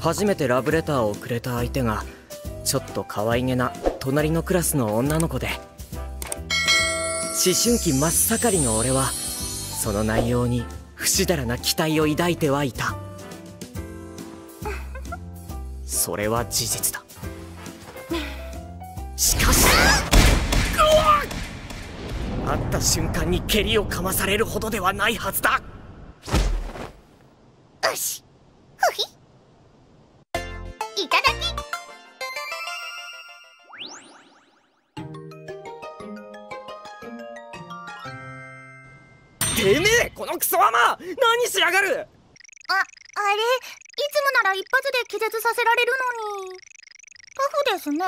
初めてラブレターをくれた相手がちょっと可愛げな隣のクラスの女の子で。思春期真っ盛りの俺はその内容に不死だらな期待を抱いてはいた。それは事実だ。しかし会った瞬間に蹴りをかまされるほどではないはずだ。よし。てめえこのクソアマ！何しやがる！ああれ？いつもなら一発で気絶させられるのに。タフですね。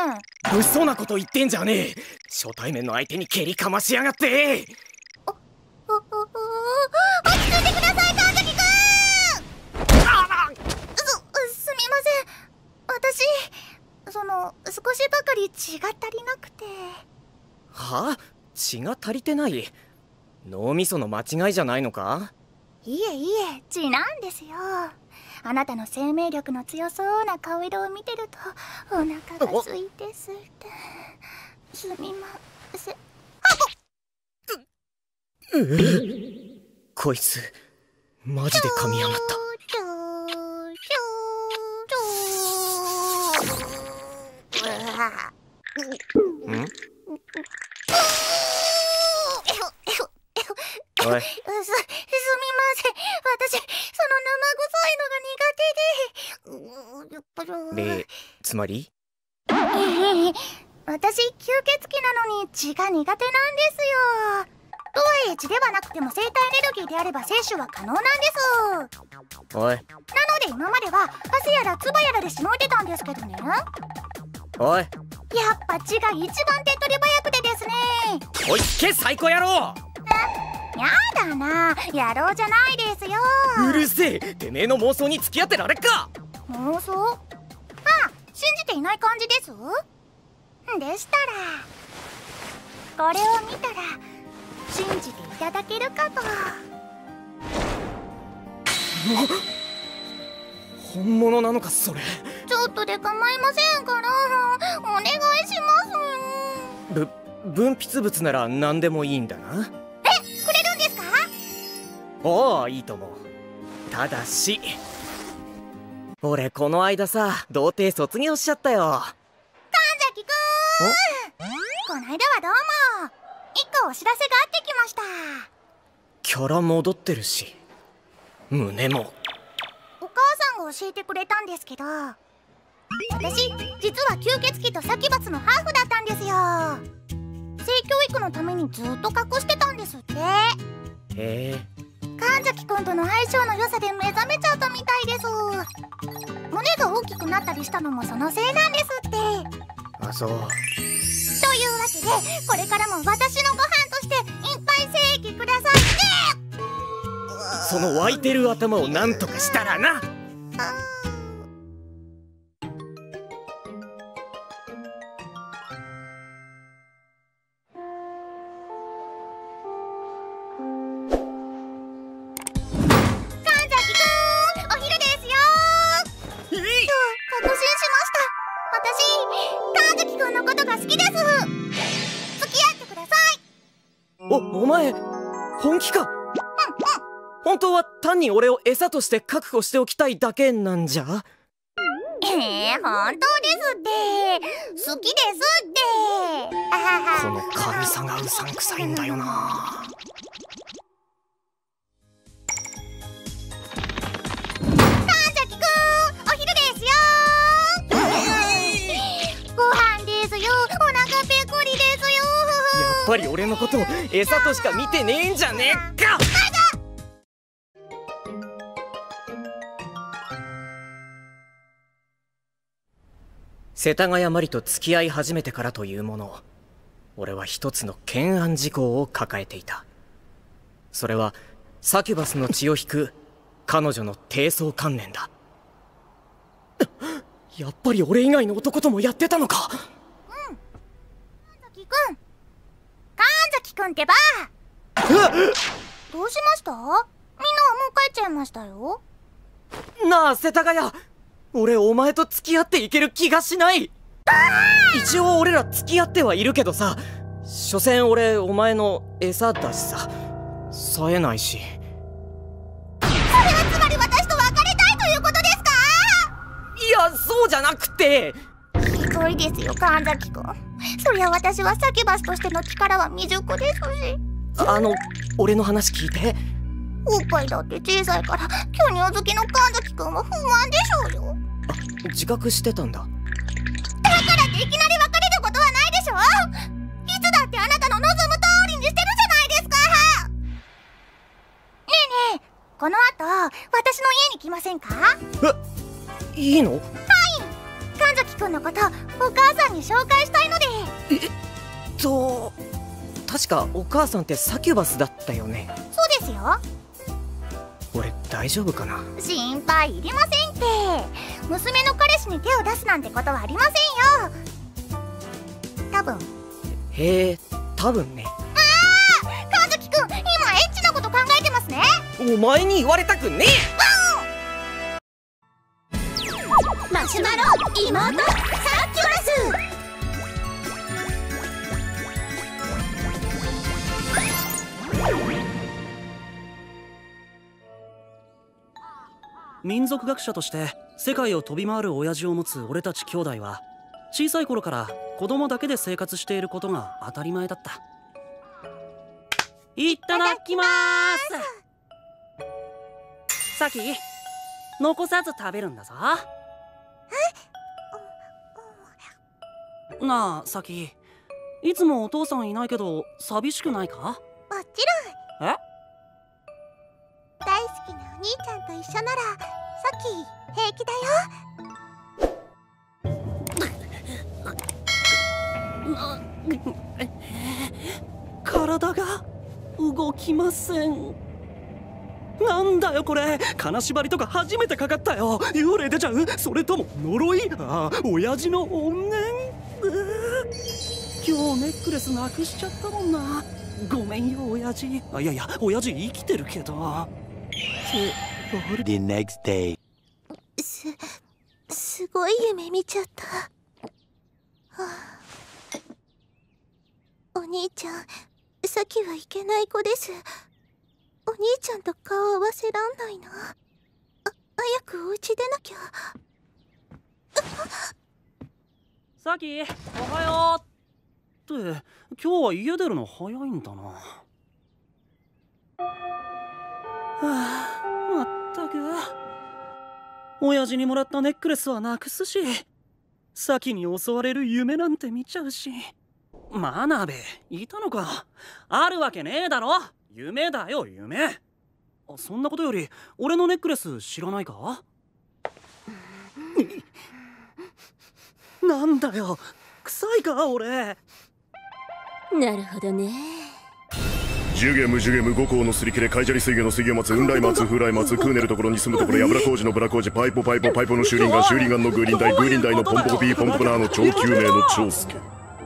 物騒なこと言ってんじゃねえ！初対面の相手に蹴りかましやがって！おおお落ち着いてください神崎くん！あすすみません。私その少しばかり血が足りなくて。は血が足りてない？脳みその間違いじゃないのか？いえいえ血なんですよ。あなたの生命力の強そうな顔色を見てるとお腹が空いて空いて。すみません。こいつマジで噛みやがった私、その生臭いのが苦手で。うーでつまり？私、吸血鬼なのに血が苦手なんですよ。とはいえ血ではなくても生体エネルギーであれば摂取は可能なんです。おいなので今までは汗やら唾やらでしのいでたんですけどね。やっおいぱ血が一番手っ取り早くてですね。おいつけ最高野郎やだな、野郎じゃないですよ。うるせえ。てめえの妄想に付き合ってられっか。妄想？あ信じていない感じです？でしたらこれを見たら信じていただけるかと。本物なのかそれ。ちょっとで構いませんから。お願いします。ぶ分泌物なら何でもいいんだなおおいいと思う。ただし俺この間さ童貞卒業しちゃったよ。神崎くん！こないだはどうも。一個お知らせがあってきました。キャラ戻ってるし胸も。お母さんが教えてくれたんですけど私実は吸血鬼とサキバスのハーフだったんですよ。性教育のためにずっと隠してたんですって。へえ神崎くんとの相性の良さで目覚めちゃったみたいです。胸が大きくなったりしたのもそのせいなんですって。というわあそうけでこれからも私のご飯としていっぱい精液くださいね。その湧いてる頭をなんとかしたらな本気か？本当は単に俺を餌として確保しておきたいだけなんじゃ？ええ本当ですって。好きですって。この軽さがうさんくさいんだよなぱり俺のことを餌としか見てねえんじゃねえか！世田谷マリと付き合い始めてからというもの俺は一つの懸案事項を抱えていた。それはサキュバスの血を引く彼女の低層観念だ。やっぱり俺以外の男ともやってたのか！神崎くんくんってば。どうしました？みんなはもう帰っちゃいましたよ。なあ世田谷。俺お前と付き合っていける気がしない。一応俺ら付き合ってはいるけどさ。所詮俺お前の餌だしさ。冴えないし。それはつまり私と別れたいということですか？いやそうじゃなくて。ひどいですよ神崎君そりゃ私はサキュバスとしての力は未熟ですし。あの俺の話聞いて。おっぱいだって小さいから巨乳好きの神崎君は不安でしょうよ。あ自覚してたんだ。だからっていきなり別れることはないでしょ。いつだってあなたの望む通りにしてるじゃないですか。ねえねえこの後私の家に来ませんか？えいいの？神崎君のことお母さんに紹介したいので。えっと確かお母さんってサキュバスだったよね。そうですよ。俺大丈夫かな？心配いりませんって。娘の彼氏に手を出すなんてことはありませんよ。多分。へえ多分ね。ああ神崎君今エッチなこと考えてますね。お前に言われたくねマシュマロ妹サキュバス民族学者として世界を飛び回る親父を持つ俺たち兄弟は小さい頃から子供だけで生活していることが当たり前だった。いただきます。さき残さず食べるんだぞなあさき。いつもお父さんいないけど寂しくないか？もちろん。え？大好きなお兄ちゃんと一緒ならさっき平気だよ。体が動きません。なんだよこれ。金縛りとか初めてかかったよ。幽霊出ちゃう？それとも呪い？ああ親父の怨念？今日ネックレスなくしちゃったもんな。ごめんよ親父。あいやいや親父生きてるけど。ってあれ The next day. すすごい夢見ちゃった、はあ、お兄ちゃんさきはいけない子です。お兄ちゃんと顔合わせらんないな。あ早くお家出なきゃ。さきおはよう。って今日は家出るの早いんだな。はあまったく親父にもらったネックレスはなくすし先に襲われる夢なんて見ちゃうし。マナベいたのか。あるわけねえだろ。夢だよ夢。そんなことより俺のネックレス知らないか？なんだよ。臭いか俺。なるほどねジュゲムジュゲム五行のすり切れカイジャリ水魚の水魚松雲来松風来松クーネルところに住むところ油工事のブラ工事パイポパイポパイポの修輪岩修輪岩のグーリンダイグーリンダイのポンポコピーポンポコナーの超救命の長介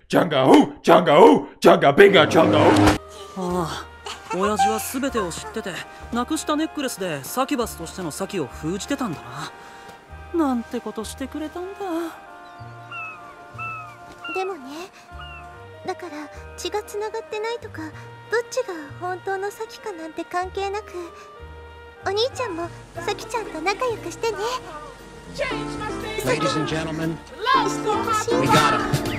Changa who, changa who, changa binga changa who. ああ親父は全てを知っててなくしたネックレスでサキュバスとしてのサキを封じてたんだななんてことしてくれたんだでもねだから血がつながってないとかどっちが本当のサキかなんて関係なくお兄ちゃんもサキちゃんと仲良くしてね Ladies and gentlemen, we got him.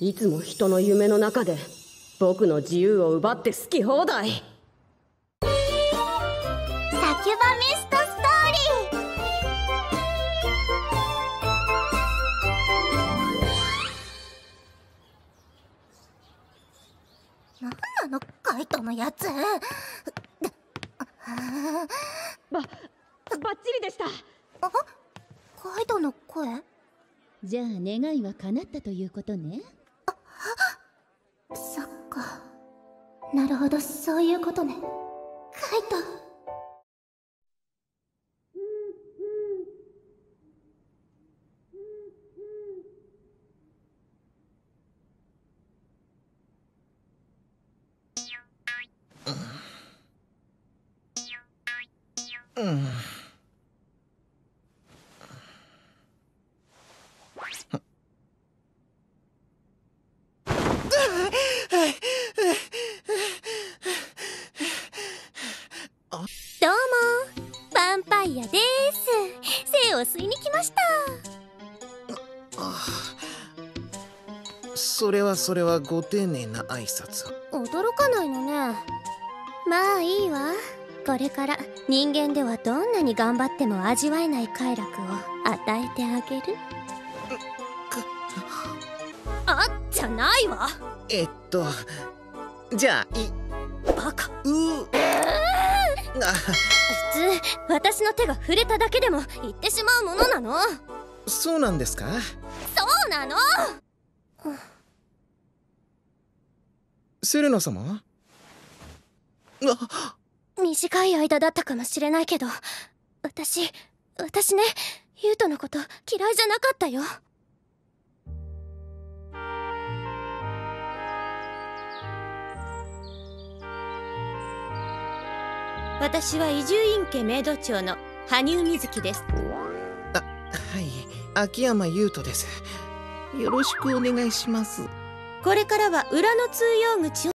いつも人の夢の中で僕の自由を奪って好き放題。サキュバミストストーリー。なんなのカイトのやつ。ばバッチリでした。あカイトの声？じゃあ願いは叶ったということねなるほどそういうことね。カイト。うん。それはそれはご丁寧な挨拶。驚かないのね。まあいいわ。これから人間ではどんなに頑張っても味わえない快楽を与えてあげる。あじゃないわ。えっとじゃあいバカ。うあ普通私の手が触れただけでも言ってしまうものなの。そうなんですか？そうなのセレナ様？あ短い間だったかもしれないけど私私ねユウトのこと嫌いじゃなかったよ。私は移住院家メイド長の羽生瑞希です。はい秋山優斗です。よろしくお願いしますこれからは裏の通用口を